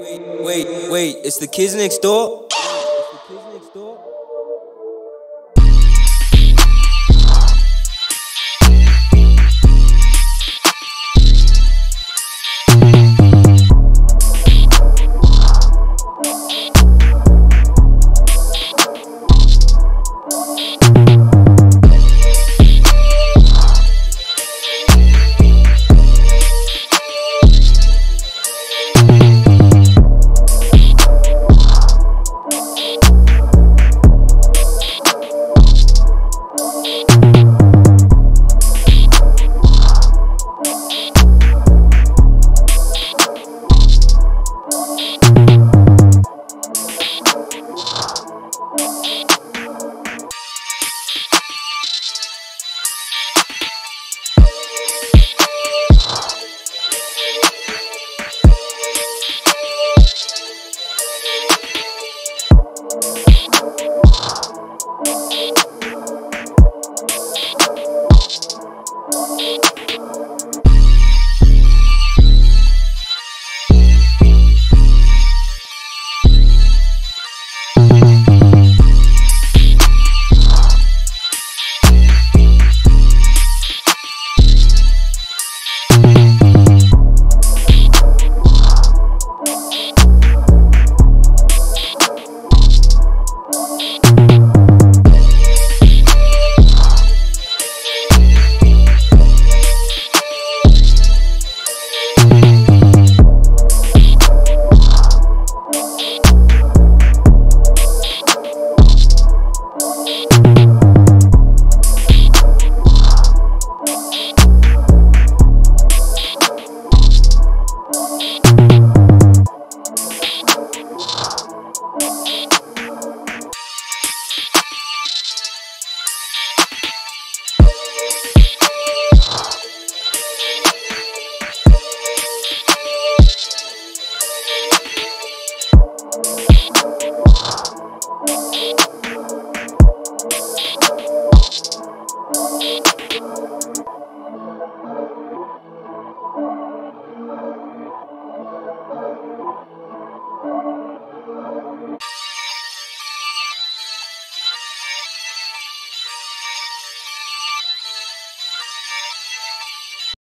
Wait, wait, wait! it's the kids next door?